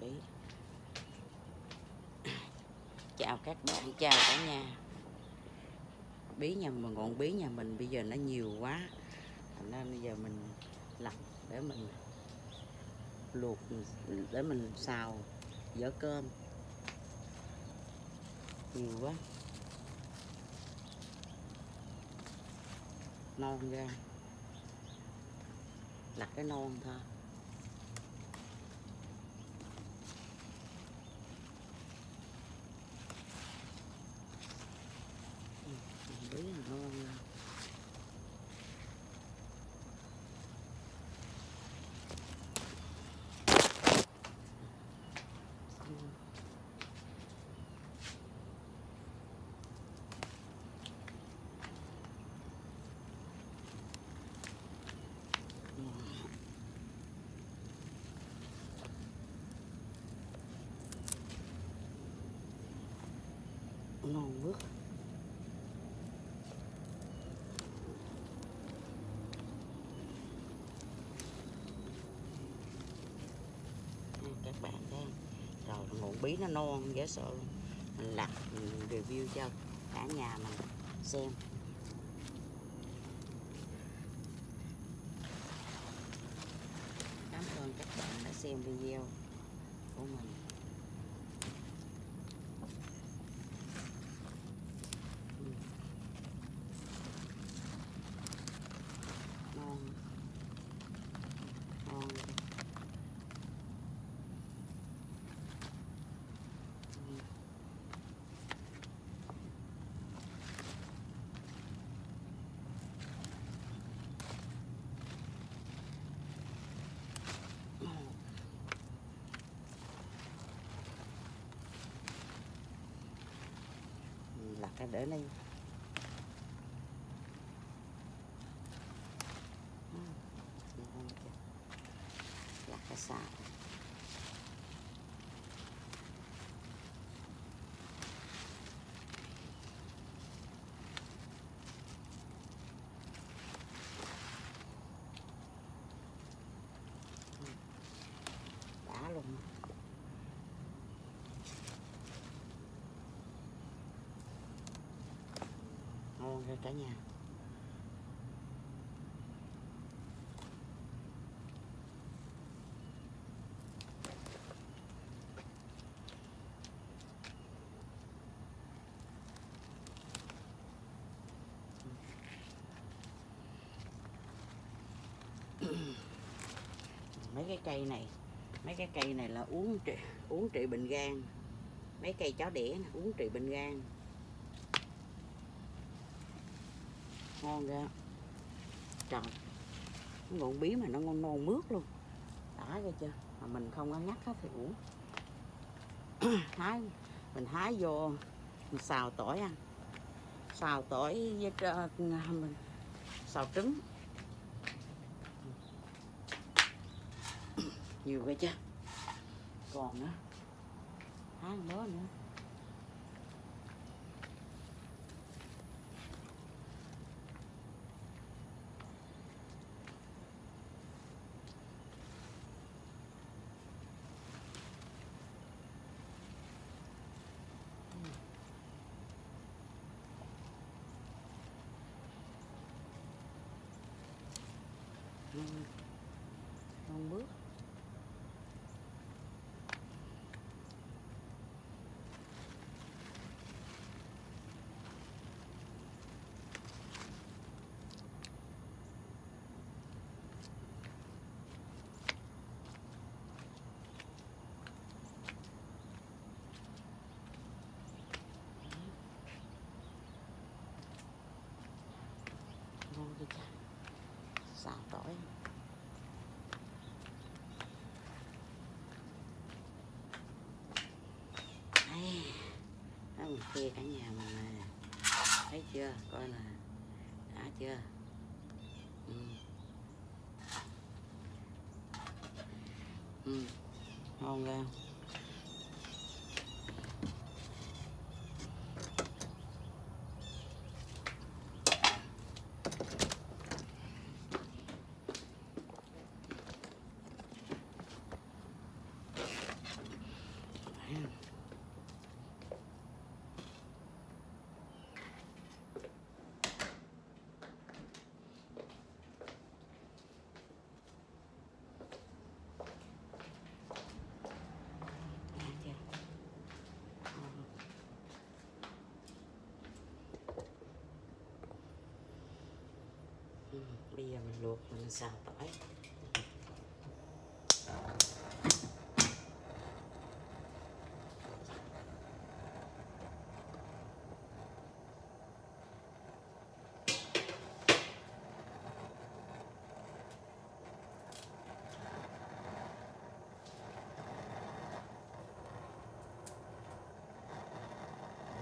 bí. Chào các bạn, chào cả nhà. Bí nhà mình ngọn bí nhà mình bây giờ nó nhiều quá. Thành ra bây giờ mình lặt để mình luộc, để mình xào, dở cơm. Nhiều quá. Non ra. Lặt cái non thôi Ừ, bí là non ra non bước ừ, các bạn thấy rồi ngọn bí nó non, dễ sợ luôn. Mình lặt mình review cho cả nhà mình xem. Cảm ơn các bạn đã xem video của mình Ừ. ngon ngon Ừ. Ngon. Ừ, lặt cái để lên. Lạc cái xào Ừ. đã luôn ngon rồi cả nhà. Mấy cái cây này mấy cái cây này là uống trị uống trị bệnh gan. Mấy cây chó đẻ này, uống trị bệnh gan. Ngon ra trời, cái ngọn bí mà nó ngon non mướt luôn. Đã ra chưa? Mà mình không có ngắt hết thì uống hái, mình hái vô, mình xào tỏi ăn. Xào tỏi với ờ, mình xào trứng. Nhiều vậy chứ còn nữa hái mớ nữa. Ngon bước ngon chưa cha xào tỏi Đây, đó mình kia cả nhà mình nè thấy chưa? Coi là đã chưa? Ừ. Ừ. ngon ra giờ mình luộc mình xào tỏi.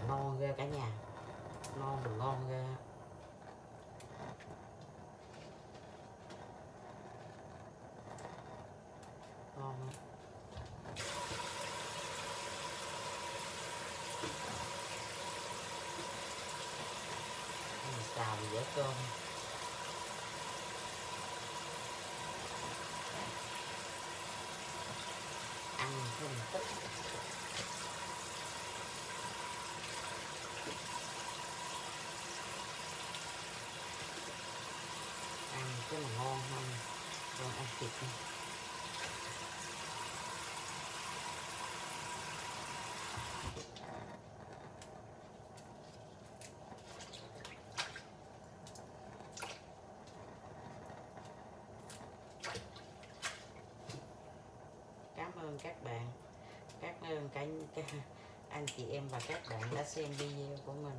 Ngon ghê cả nhà. Ngon mà ngon ghê ngon lắm. Mình xào dễ cơm ăn không tức ăn cái mà ngon hơn còn ăn thịt này. cảm ơn các bạn các ờ, cả, cả anh chị em và các bạn đã xem video của mình.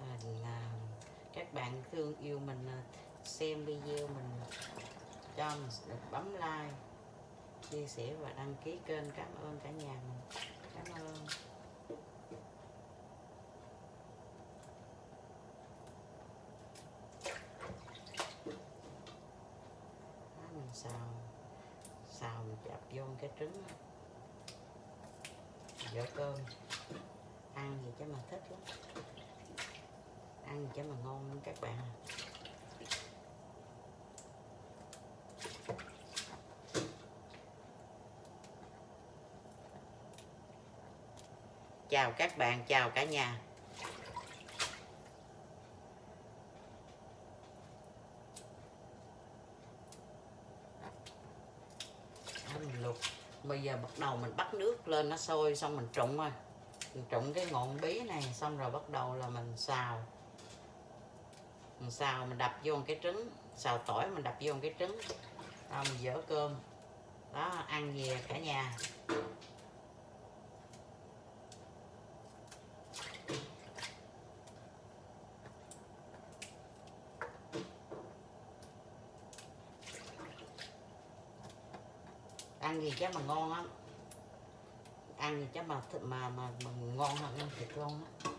À, là các bạn thương yêu mình à, xem video mình cho mình được bấm like chia sẻ và đăng ký kênh. Cảm ơn cả nhà mình. Cảm ơn. Đó, mình xào xào mình chạp vô cái trứng dở cơm. Ăn gì chứ mà thích lắm. Ăn gì chứ mà ngon lắm các bạn. Chào các bạn, chào cả nhà Đó, mình luộc bây giờ bắt đầu mình bắt nước lên nó sôi, xong mình trụng rồi. Mình trụng cái ngọn bí này, xong rồi bắt đầu là mình xào. Mình xào, mình đập vô một cái trứng, xào tỏi mình đập vô một cái trứng. Rồi mình dở cơm. Đó, ăn về cả nhà. Ăn gì chứ mà ngon á. Ăn gì chứ mà mà mà, mà ngon hơn ăn thịt luôn á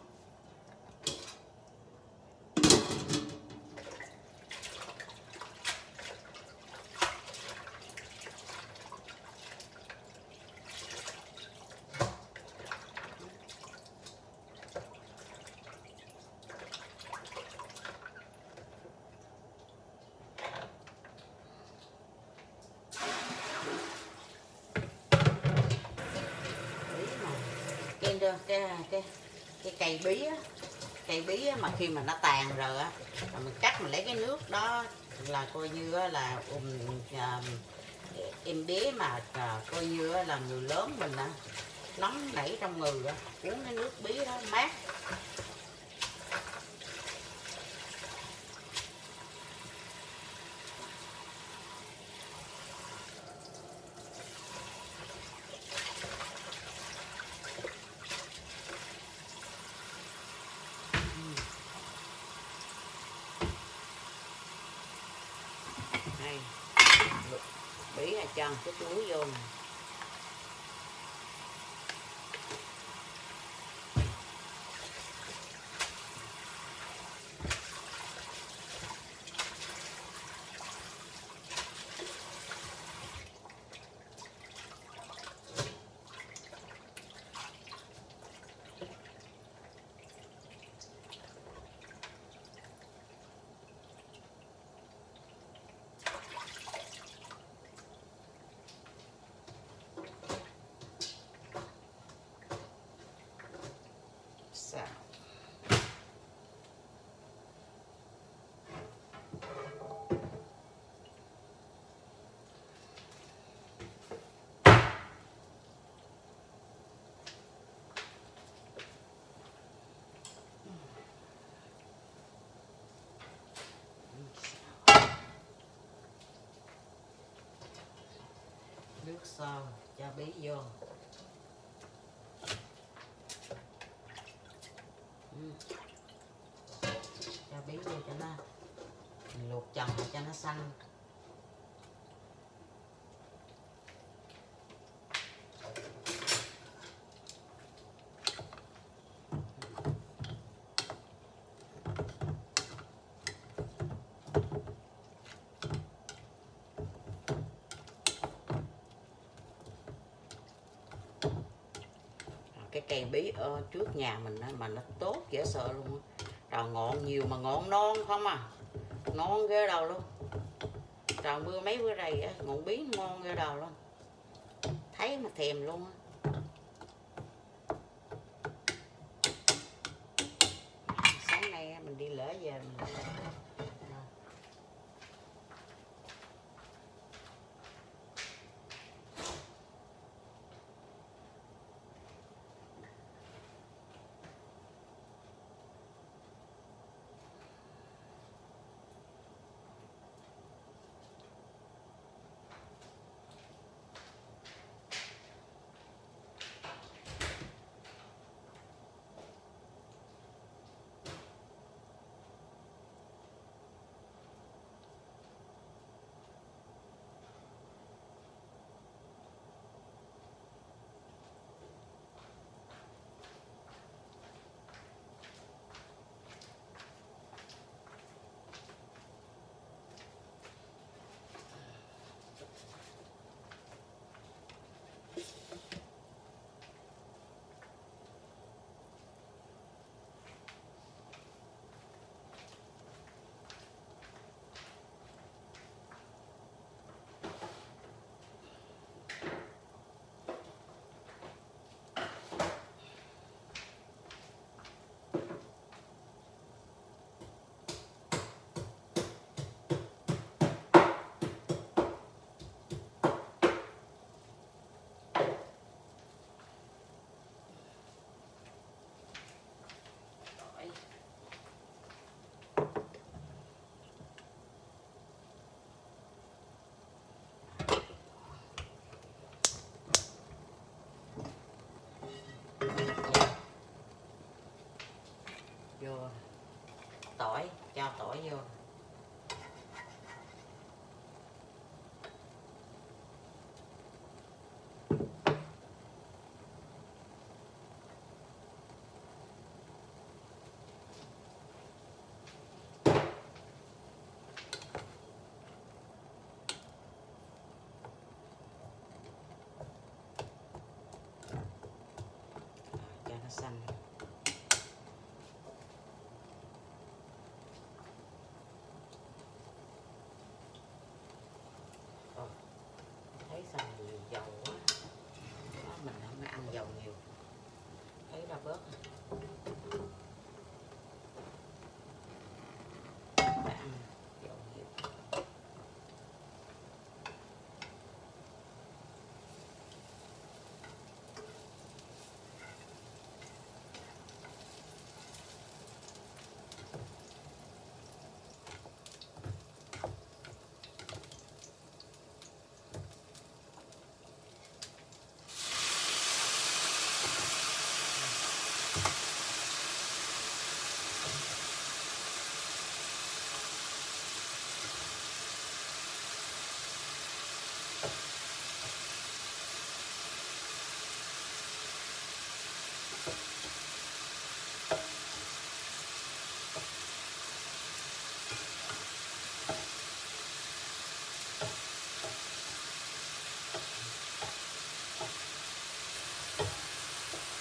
bí mà cái cái cái cái cây bí á cây bí á, mà khi mà nó tàn rồi á là mình cắt mình lấy cái nước đó là coi như á là um, um, em bé mà à, coi như á là người lớn mình á nóng nảy trong người á uống cái nước bí đó mát. Chút muối vô nè nước cho bí vô. Ừ. cho bí vô cho nó. Mình luộc chồng cho nó xanh cái cây bí ở trước nhà mình á, mà nó tốt dễ sợ luôn á. Trời ngọn nhiều mà ngọn non không à. Ngon ghê đầu luôn. Trời mưa mấy bữa đây á ngọn bí ngon ghê đầu luôn. Thấy mà thèm luôn á. Vô. Tỏi cho tỏi vô. Cho nó xanh Rồi, thấy sao nhiều dầu quá Đó, mình không có ăn dầu nhiều thấy ra bớt Phải ăn dầu nhiều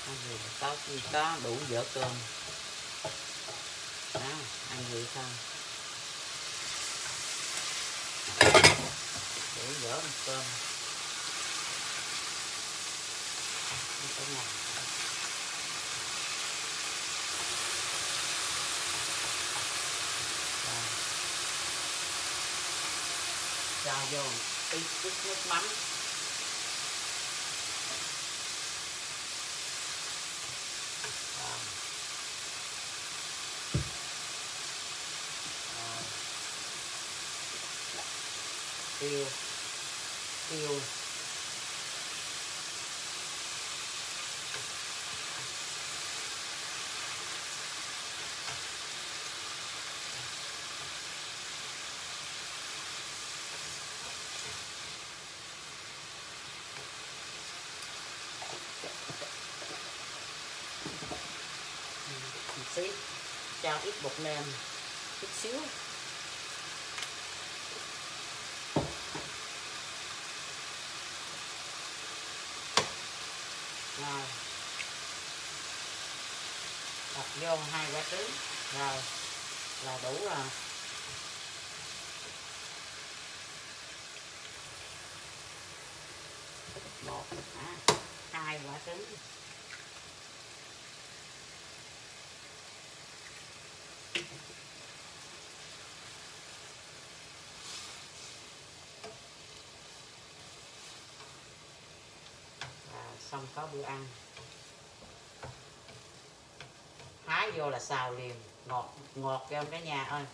ăn gì mà có có đủ dở cơm. Đó, ăn vậy thôi đủ dở cơm. Đi tới cho vô một tí chút nước mắm. tiêu. Tiêu. Xí. Cho ít bột nêm chút xíu. Rồi. Đặt vô hai quả trứng. Rồi. Là đủ rồi. Một à, hai quả trứng. Không có bữa ăn. Hái vô là xào liền. Ngọt ngọt cho cả nhà ơi.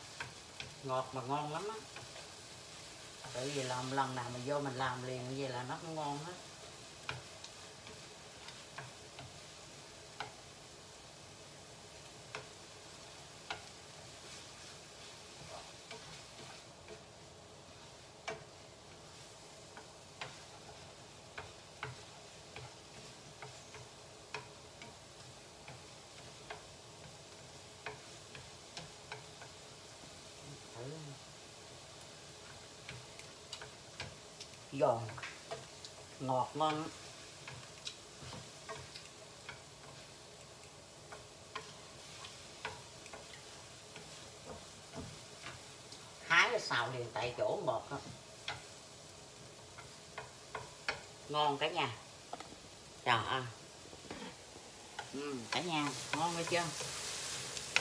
Ngọt mà ngon lắm á. Bởi vì làm lần nào mình vô mình làm liền, như vậy là nó cũng ngon hết. Giòn. Ngọt ngon. Lắm. hái xào liền tại chỗ ngọt đó. ngon cả nhà. Trời ơi. Ừ, cả nhà ngon hay chưa?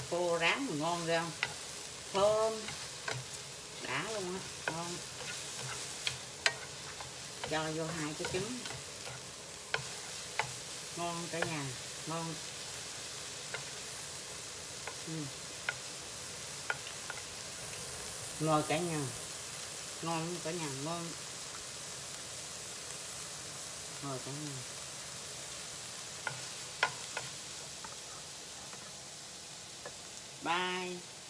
Khô rán ngon ghê không? Thơm. Đã luôn á ngon cho vô hai cái trứng. Ngon cả nhà, ngon. Ừ. ngon cả nhà, ngon cả nhà, ngon. Ngon cả nhà. Bye.